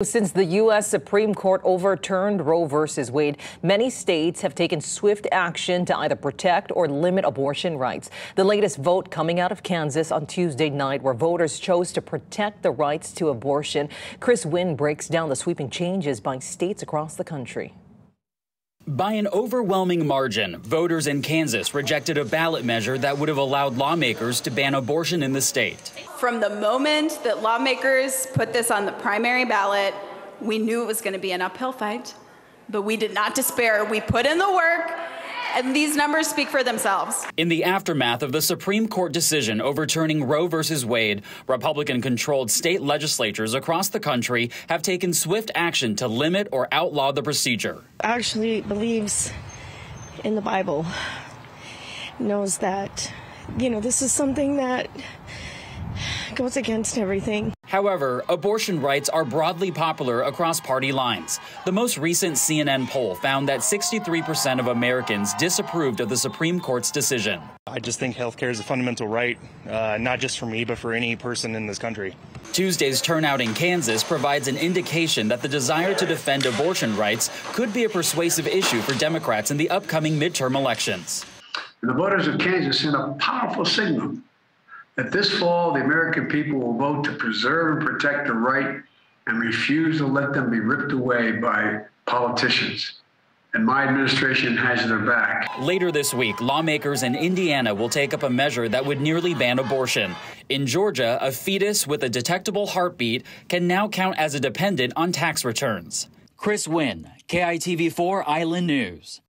Since the U.S. Supreme Court overturned Roe v. Wade, many states have taken swift action to either protect or limit abortion rights. The latest vote coming out of Kansas on Tuesday night, where voters chose to protect the rights to abortion. Chris Wynn breaks down the sweeping changes by states across the country. By an overwhelming margin, voters in Kansas rejected a ballot measure that would have allowed lawmakers to ban abortion in the state. From the moment that lawmakers put this on the primary ballot, we knew it was going to be an uphill fight, but we did not despair. We put in the work, and these numbers speak for themselves. In the aftermath of the Supreme Court decision overturning Roe v. Wade, Republican controlled state legislatures across the country have taken swift action to limit or outlaw the procedure. Actually believes in the Bible, knows that, you know, this is something that goes against everything. However, abortion rights are broadly popular across party lines. The most recent CNN poll found that 63% of Americans disapproved of the Supreme Court's decision. I just think health care is a fundamental right, uh, not just for me, but for any person in this country. Tuesday's turnout in Kansas provides an indication that the desire to defend abortion rights could be a persuasive issue for Democrats in the upcoming midterm elections. The voters of Kansas sent a powerful signal that this fall the American people will vote to preserve and protect the right and refuse to let them be ripped away by politicians. And my administration has their back. Later this week, lawmakers in Indiana will take up a measure that would nearly ban abortion. In Georgia, a fetus with a detectable heartbeat can now count as a dependent on tax returns. Chris Wynn, KITV4 Island News.